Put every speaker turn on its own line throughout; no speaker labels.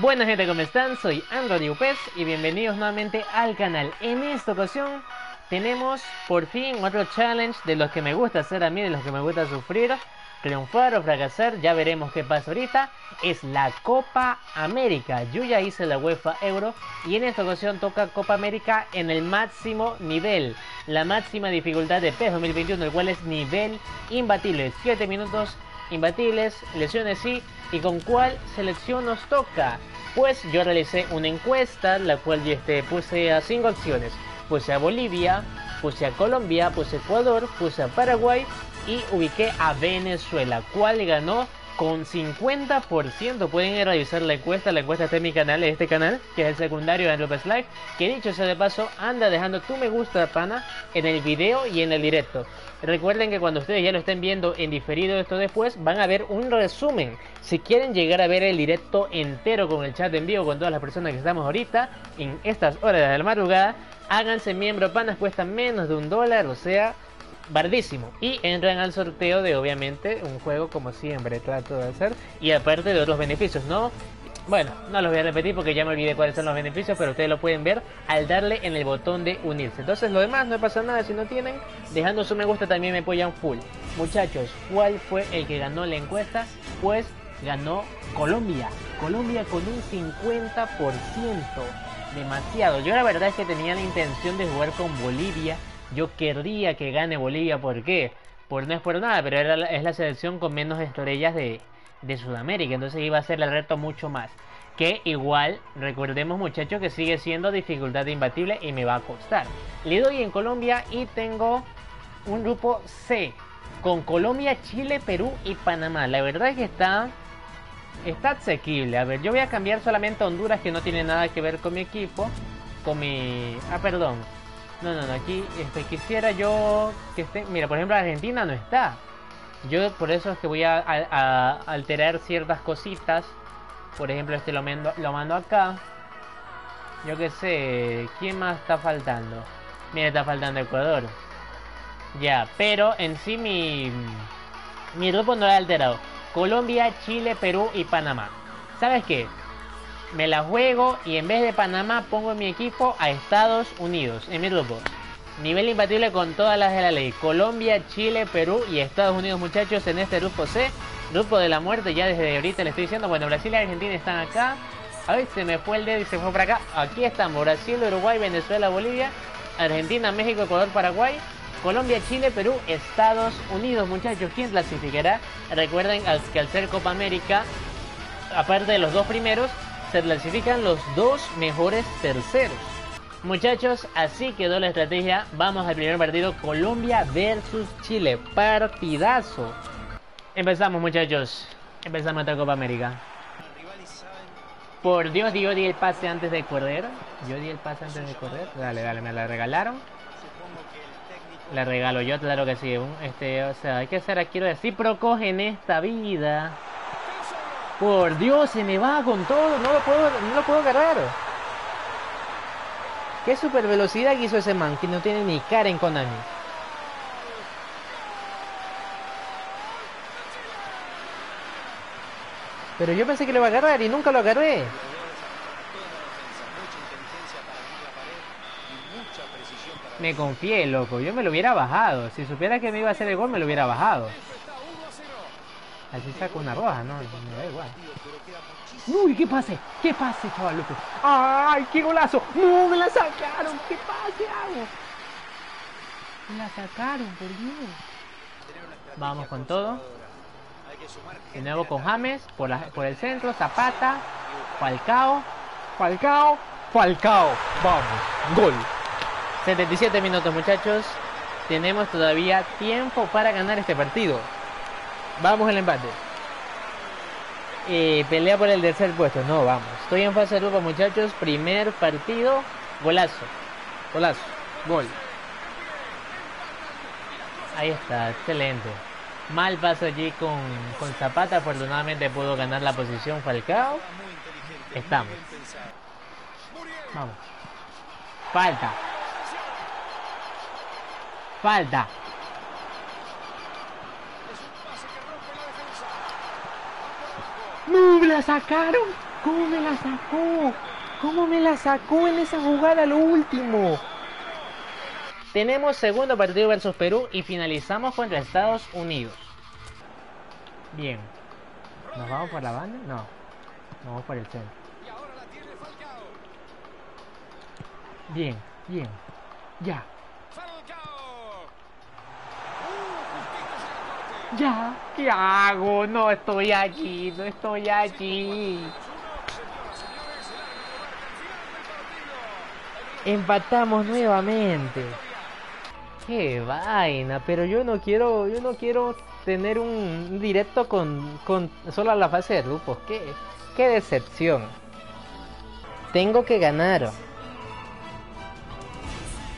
Buenas gente, ¿cómo están? Soy Anthony Upes y bienvenidos nuevamente al canal. En esta ocasión tenemos por fin otro challenge de los que me gusta hacer a mí, de los que me gusta sufrir, triunfar o fracasar, ya veremos qué pasa ahorita. Es la Copa América. Yo ya hice la UEFA Euro y en esta ocasión toca Copa América en el máximo nivel. La máxima dificultad de PES 2021, el cual es nivel imbatible. 7 minutos imbatibles, lesiones sí. ¿Y con cuál selección nos toca? Pues yo realicé una encuesta, la cual este, puse a 5 acciones. Puse a Bolivia, puse a Colombia, puse a Ecuador, puse a Paraguay y ubiqué a Venezuela, cual ganó con 50%. Pueden ir a revisar la encuesta, la encuesta está en mi canal, en este canal, que es el secundario de López Live. Que dicho sea de paso, anda dejando tu me gusta, pana, en el video y en el directo. Recuerden que cuando ustedes ya lo estén viendo en diferido esto después, van a ver un resumen. Si quieren llegar a ver el directo entero con el chat en vivo con todas las personas que estamos ahorita, en estas horas de la madrugada, háganse miembro, panas, cuesta menos de un dólar, o sea, bardísimo. Y entran al sorteo de obviamente un juego como siempre trato de hacer. Y aparte de otros beneficios, ¿no? Bueno, no los voy a repetir porque ya me olvidé cuáles son los beneficios, pero ustedes lo pueden ver al darle en el botón de unirse. Entonces lo demás no pasa nada si no tienen. Dejando su me gusta también me apoyan full. Muchachos, ¿cuál fue el que ganó la encuesta? Pues ganó Colombia. Colombia con un 50%. Demasiado. Yo la verdad es que tenía la intención de jugar con Bolivia yo querría que gane Bolivia, ¿por qué? Por no es por nada, pero era es la selección con menos estrellas de, de Sudamérica, entonces iba a ser el reto mucho más. Que igual, recordemos muchachos que sigue siendo dificultad imbatible y me va a costar. Le doy en Colombia y tengo un grupo C con Colombia, Chile, Perú y Panamá. La verdad es que está está asequible. A ver, yo voy a cambiar solamente a Honduras que no tiene nada que ver con mi equipo, con mi ah perdón, no, no, no, aquí este, quisiera yo que esté... Mira, por ejemplo, Argentina no está. Yo por eso es que voy a, alterar ciertas cositas. Por ejemplo, este lo mando, lo mando acá. Yo qué sé, ¿quién más está faltando? Mira, está faltando Ecuador. Ya, pero en sí mi, mi grupo no lo he alterado. Colombia, Chile, Perú y Panamá. ¿Sabes qué? Me la juego y en vez de Panamá pongo mi equipo a Estados Unidos en mi grupo. Nivel imbatible con todas las de la ley. Colombia, Chile, Perú y Estados Unidos muchachos en este grupo C. Grupo de la muerte, ya desde ahorita le estoy diciendo. Bueno, Brasil y Argentina están acá. Ay, se me fue el dedo y se fue para acá. Aquí estamos, Brasil, Uruguay, Venezuela, Bolivia, Argentina, México, Ecuador, Paraguay. Colombia, Chile, Perú, Estados Unidos, muchachos. ¿Quién clasificará? Recuerden que al ser Copa América, aparte de los dos primeros, se clasifican los dos mejores terceros. Muchachos, así quedó la estrategia. Vamos al primer partido, Colombia versus Chile. Partidazo. Empezamos muchachos. Empezamos esta Copa América. Por Dios, yo di el pase antes de correr. Yo di el pase antes de correr. Dale, dale, me la regalaron. La regalo yo, claro que sí. Este, o sea, hay que ser aquí recíprocos en esta vida. Por Dios, se me va con todo. No lo puedo, no lo puedo agarrar. Qué super velocidad hizo ese man que no tiene ni cara en Konami. Pero yo pensé que lo iba a agarrar y nunca lo agarré. Me confié, loco. Yo me lo hubiera bajado. Si supiera que me iba a hacer el gol, me lo hubiera bajado. Así saco una roja, no, me da igual. Uy, qué pase, qué pase, chaval loco. ¡Ay, qué golazo! ¡No, me la sacaron! ¡Qué pase hago! Me la sacaron, por Dios. Vamos con todo. De nuevo con James, por, la, por el centro, Zapata, Falcao, Falcao, Falcao. Vamos, gol. 77 minutos, muchachos. Tenemos todavía tiempo para ganar este partido. Vamos al empate. Eh, pelea por el tercer puesto. No, vamos. Estoy en fase de grupo, muchachos. Primer partido. Golazo. Golazo. Gol. Ahí está. Excelente. Mal paso allí con, con Zapata. Afortunadamente pudo ganar la posición Falcao. Estamos. Vamos. Falta. Falta. ¡No! ¡Me la sacaron! ¿Cómo me la sacó? ¿Cómo me la sacó en esa jugada lo último? Tenemos segundo partido versus Perú y finalizamos contra Estados Unidos. Bien. ¿Nos vamos por la banda? No. Nos vamos por el centro. Bien, bien. Ya. Ya. ¿Qué hago? No estoy aquí. No estoy aquí. Empatamos nuevamente. Qué vaina, pero yo no quiero, yo no quiero tener un directo con, con solo la fase de grupos. Qué, qué decepción. Tengo que ganar.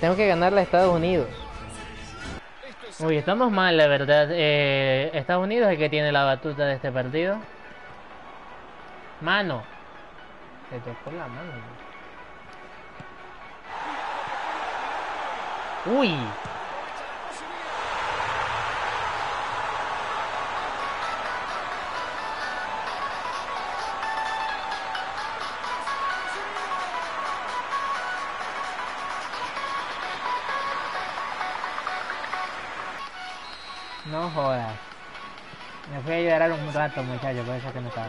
Tengo que ganar a Estados Unidos. Uy, estamos mal, la verdad. Eh, Estados Unidos es el que tiene la batuta de este partido. Mano. Se tocó la mano. Uy. No jodas. Me fui a ayudar un rato, muchachos, por eso que no estaba.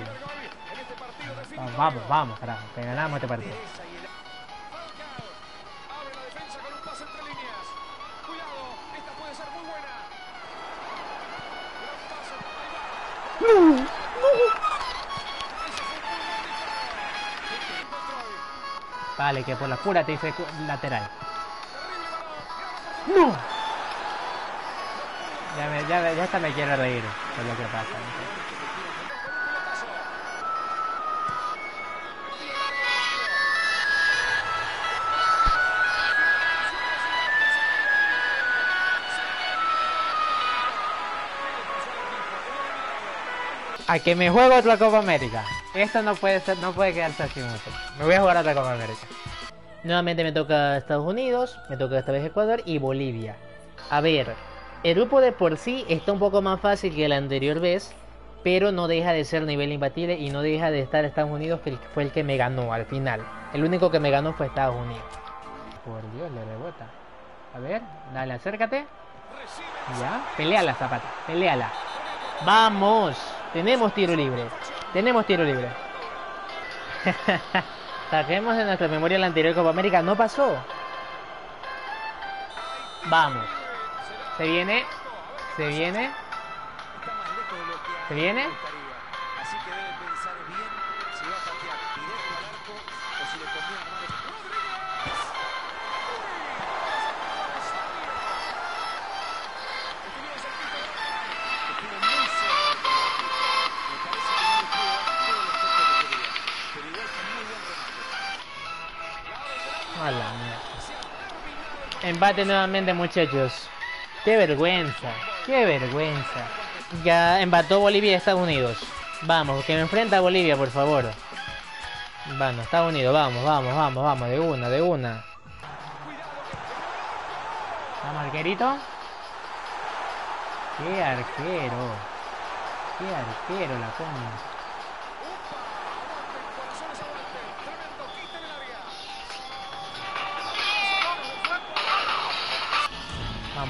Vamos, vamos, vamos, carajo, que ganamos este partido. Vale, que por la pura te hice lateral. ¡No! Ya, me, ya, ya hasta me quiero reír por lo que pasa. A que me juego otra Copa América. Esto no puede ser, no puede quedarse así mucho. Me voy a jugar otra Copa América. Nuevamente me toca Estados Unidos, me toca esta vez Ecuador y Bolivia. A ver, el grupo de por sí está un poco más fácil que la anterior vez, pero no deja de ser nivel imbatible y no deja de estar Estados Unidos, que fue el que me ganó al final. El único que me ganó fue Estados Unidos. Por Dios, le rebota. A ver, dale, acércate. Ya, pelea la zapata, peleala. ¡Vamos! Tenemos tiro libre. Tenemos tiro libre. Saquemos de nuestra memoria la anterior Copa América. No pasó. Vamos. Se viene. Se viene. Se viene.
Así que.
Empate nuevamente, muchachos. Qué vergüenza. Qué vergüenza. Ya empató Bolivia y Estados Unidos. Vamos, que me enfrenta a Bolivia, por favor. Vamos, Estados Unidos, vamos, vamos, vamos, vamos, de una, de una. Vamos, arquerito. Qué arquero. Qué arquero la coña.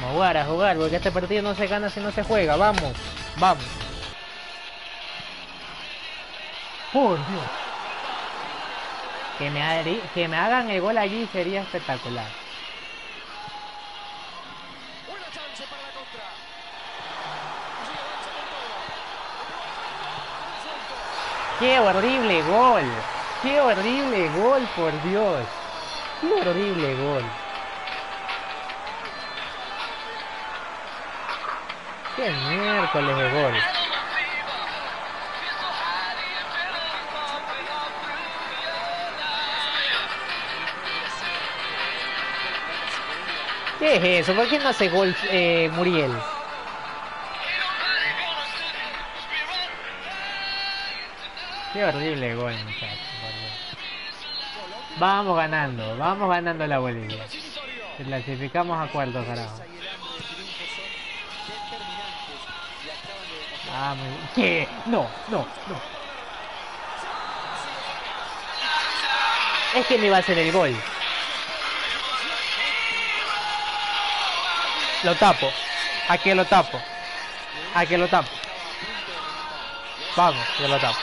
Vamos a jugar, a jugar, porque este partido no se gana si no se juega. Vamos, vamos. Por Dios. Que me, harí- que me hagan el gol allí sería espectacular. ¡Qué horrible gol! ¡Qué horrible gol, por Dios! ¡Qué horrible gol! ¡Qué miércoles de gol! ¿Qué es eso? ¿Por qué no hace gol eh, Muriel? Qué horrible gol, muchachos. Vamos ganando, vamos ganando la Bolivia. Clasificamos a cuartos, carajo. Ah, muy. ¿Qué? No, no, no. Es que me iba a hacer el gol. Lo tapo. ¿A qué lo tapo? ¿A qué lo tapo? Vamos, yo lo tapo.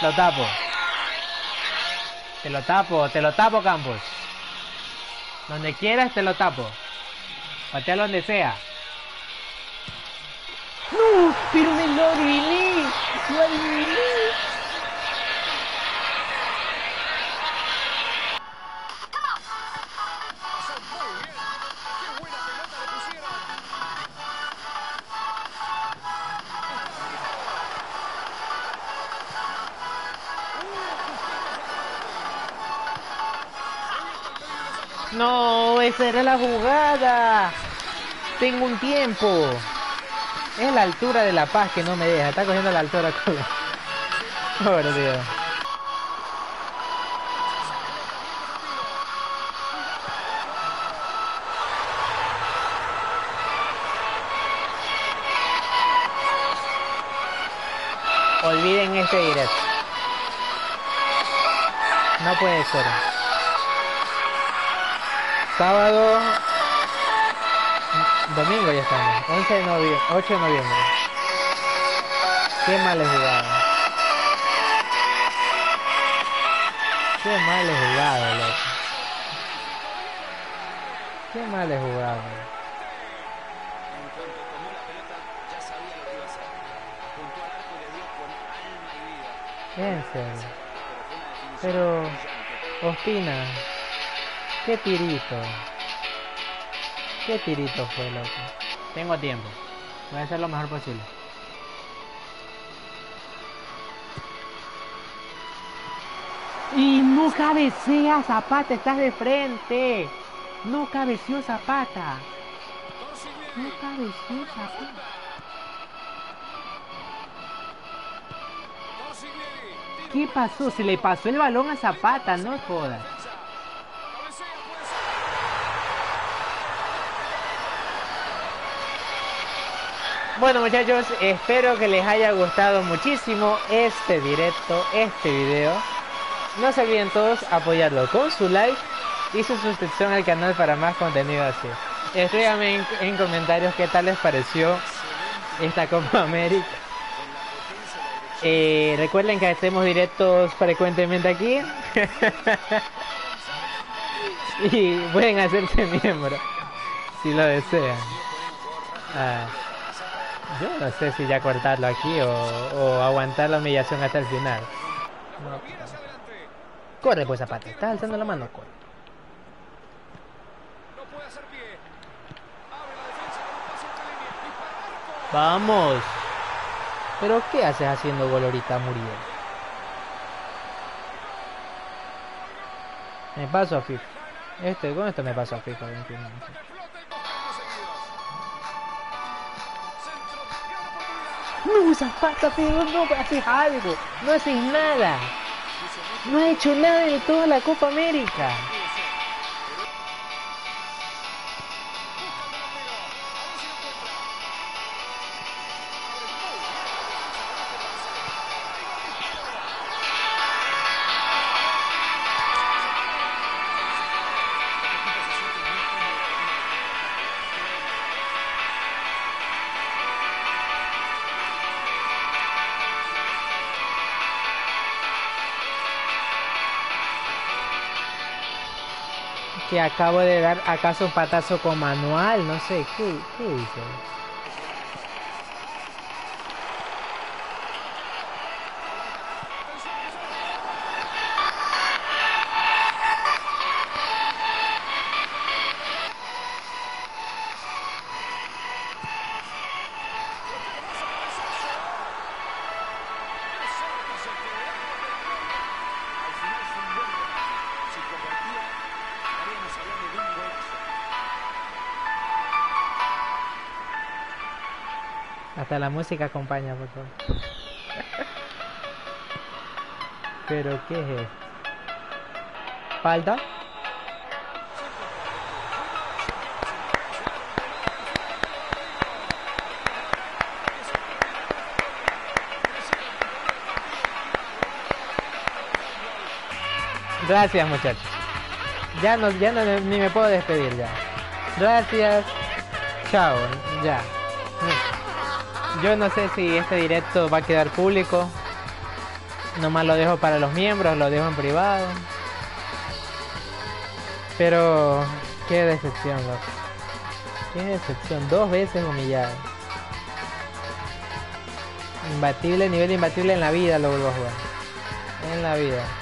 Lo tapo. Te lo tapo, te lo tapo, Campos. Donde quieras te lo tapo. Patea donde sea. ¡No! ¡Pero me lo adiviné! ¡Lo adiviné! No, esa era la jugada. Tengo un tiempo. Es la altura de La Paz que no me deja. Está cogiendo la altura. Pobre Dios. Olviden este directo. No puede ser. Sábado. Domingo ya estamos. 11 de noviembre. 8 de noviembre. Qué mal jugado. Qué mal jugado, loco. Qué mal jugado.
En
serio.
Pero.
Ospina, qué tirito. Qué tirito fue, loco. Tengo tiempo. Voy a hacer lo mejor posible. Y no cabecea Zapata, estás de frente. No cabeció Zapata. No cabeció Zapata. ¿Qué pasó? Se le pasó el balón a Zapata, no jodas. Bueno muchachos, espero que les haya gustado muchísimo este directo, este video. No se olviden todos apoyarlo con su like y su suscripción al canal para más contenido así. Escríbanme en, en comentarios qué tal les pareció esta Copa América. Eh, recuerden que hacemos directos frecuentemente aquí. y pueden hacerse miembro si lo desean. Ah, yo no sé si ya cortarlo aquí o, o aguantar la humillación hasta el final. No. Corre pues Zapata, estás alzando la mano, corre. Vamos. Pero ¿qué haces haciendo gol ahorita, Muriel? Me paso a FIFA. Este, con esto me paso a FIFA. 21. No, Zapata, pero no haces algo. No haces nada. No ha hecho nada en toda la Copa América. Acabo de dar acaso un patazo con manual, no sé, ¿qué, hice? Hasta la música acompaña, por favor. Pero qué es esto? Falta. Gracias muchachos. Ya no, ya no ni me puedo despedir ya. Gracias. Chao. Ya. Yo no sé si este directo va a quedar público. Nomás lo dejo para los miembros, lo dejo en privado. Pero qué decepción, loco. Qué decepción. Dos veces humillado. Imbatible, nivel imbatible en la vida lo vuelvo a jugar. En la vida.